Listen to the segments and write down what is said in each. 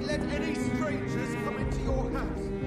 Let any strangers come into your house.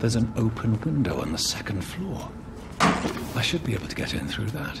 There's an open window on the second floor. I should be able to get in through that.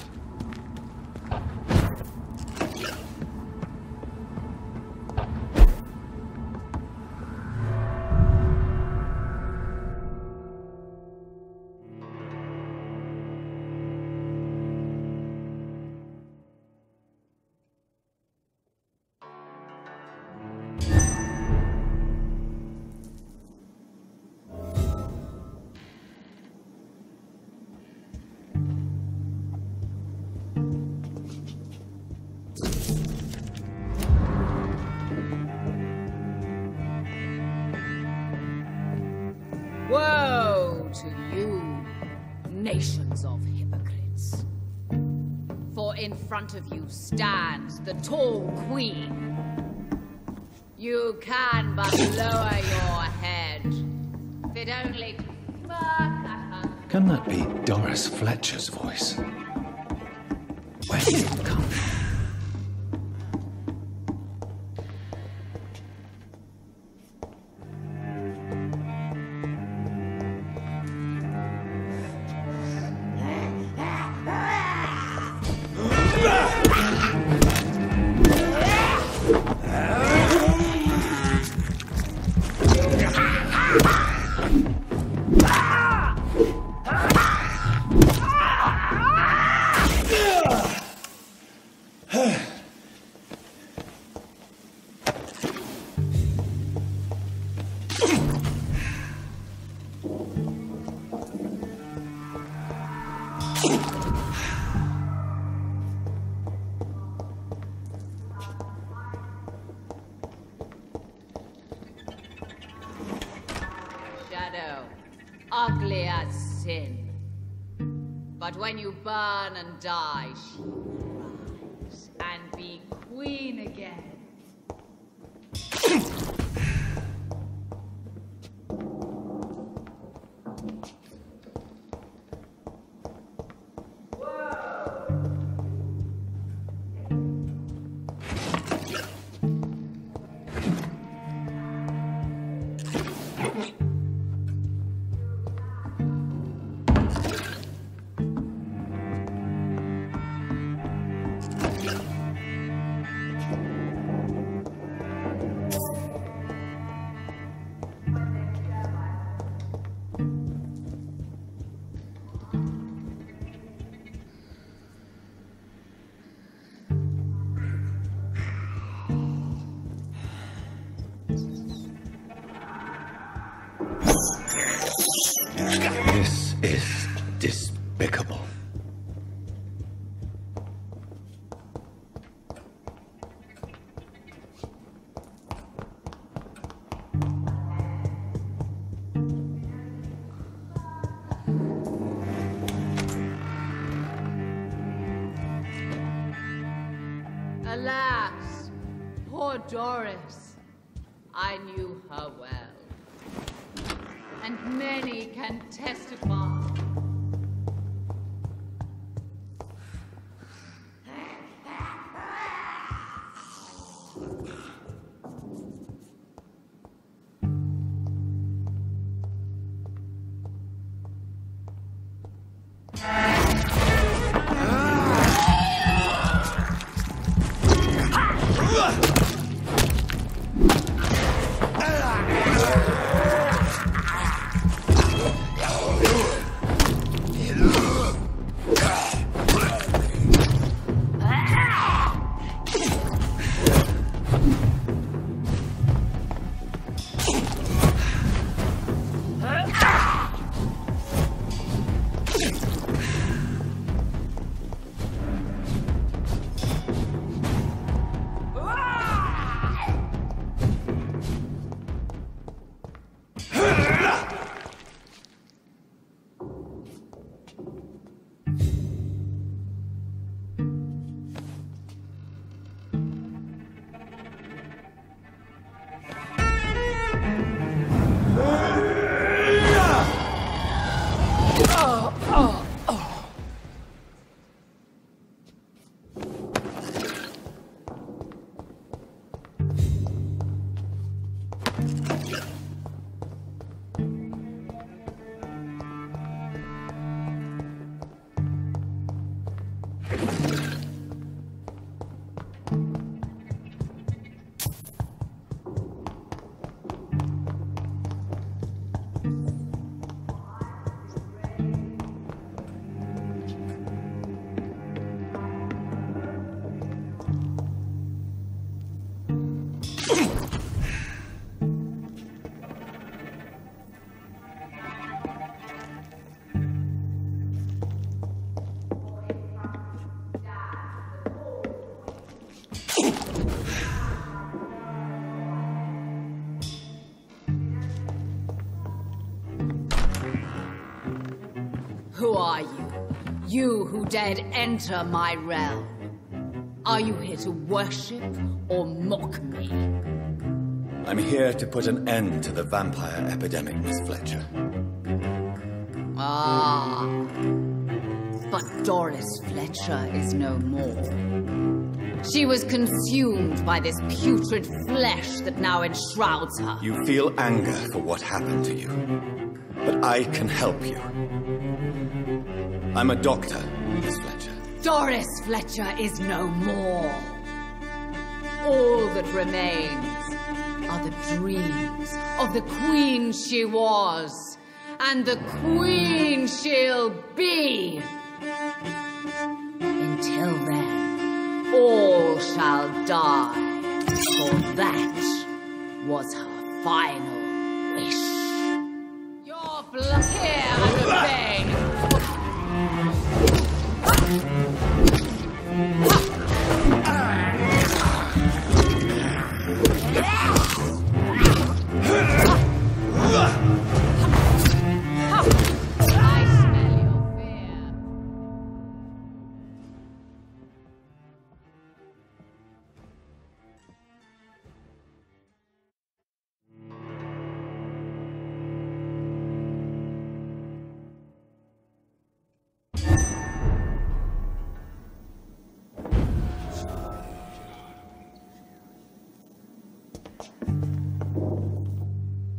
In front of you stands the tall queen. You can but lower your head, fit only. Can that be Doris Fletcher's voice? Where did it come from? And die, This is despicable. Alas, poor Doris. I knew her well. And many can testify. You who dared enter my realm. Are you here to worship or mock me? I'm here to put an end to the vampire epidemic, Miss Fletcher. Ah. But Doris Fletcher is no more. She was consumed by this putrid flesh that now enshrouds her. You feel anger for what happened to you. But I can help you. I'm a doctor, Miss Fletcher. Doris Fletcher is no more. All that remains are the dreams of the queen she was, and the queen she'll be. Until then, all shall die, for that was her final wish. Your blood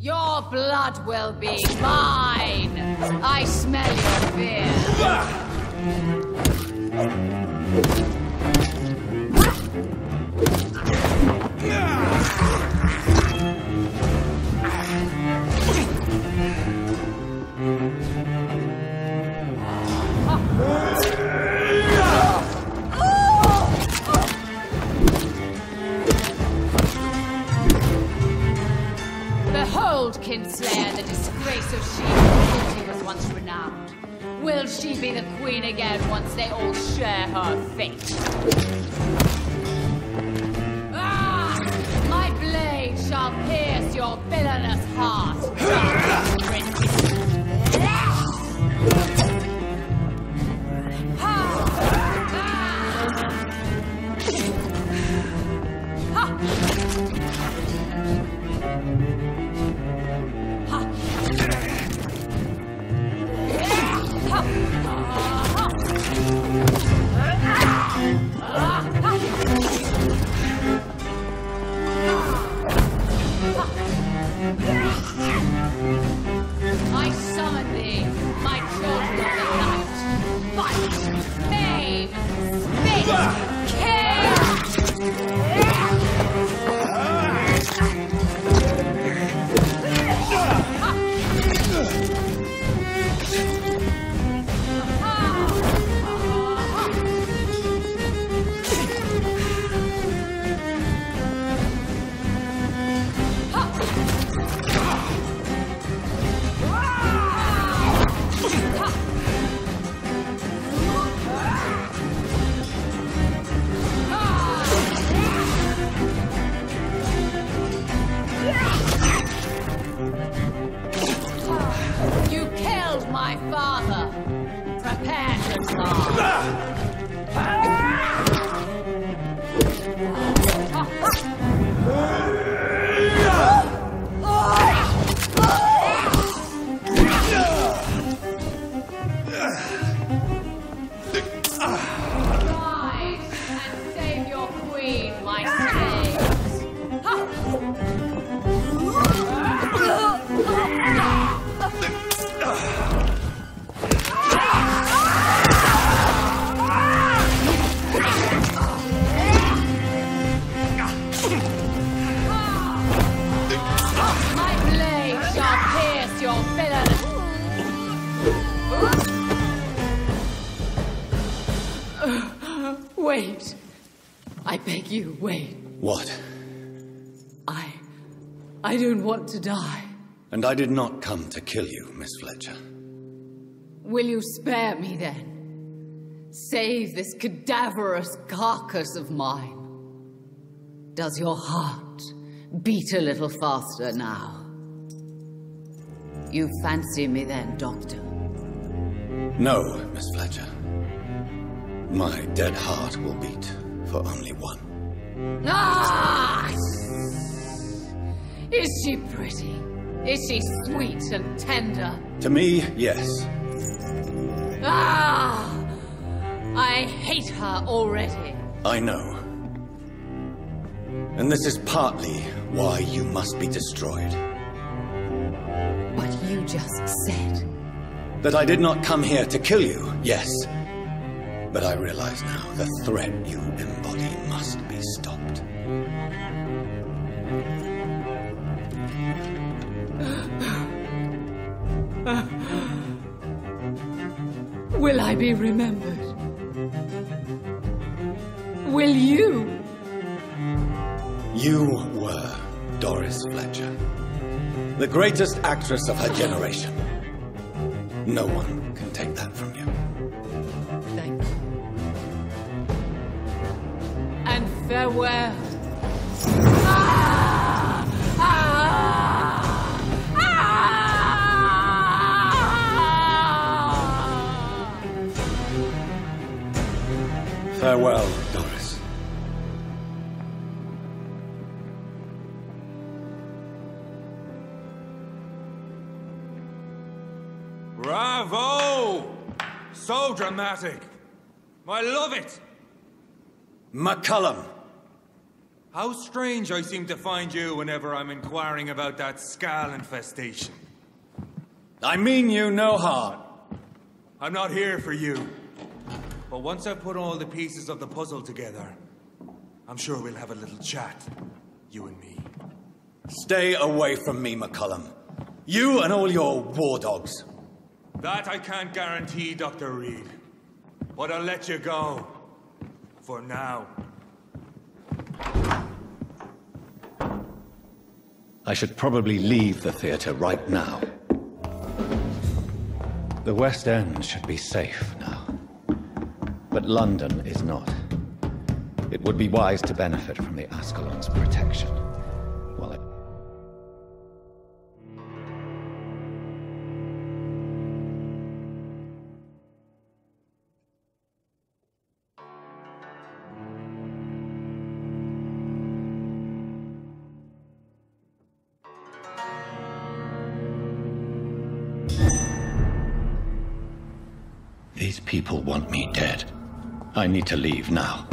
Your blood will be mine. I smell your fear. Ah! My father. Prepare to Wait. I beg you, wait. What? I. I don't want to die. And I did not come to kill you, Miss Fletcher. Will you spare me then? Save this cadaverous carcass of mine. Does your heart beat a little faster now? You fancy me then, Doctor? No, Miss Fletcher. My dead heart will beat for only one. Ah! Is she pretty? Is she sweet and tender? To me, yes. Ah! I hate her already. I know. And this is partly why you must be destroyed. But you just said. That I did not come here to kill you, yes. But I realize now the threat you embody must be stopped. Will I be remembered? Will you? You were Doris Fletcher. The greatest actress of her generation. No one Farewell, Doris. Bravo! So dramatic. I love it. McCullum! How strange I seem to find you whenever I'm inquiring about that Skal infestation. I mean you no harm. I'm not here for you. But once I've put all the pieces of the puzzle together, I'm sure we'll have a little chat. You and me. Stay away from me, McCullum. You and all your war dogs. That I can't guarantee, Dr. Reid. But I'll let you go. For now. I should probably leave the theatre right now. The West End should be safe now. But London is not. It would be wise to benefit from the Ascalon's protection. While it... These people want me dead. I need to leave now.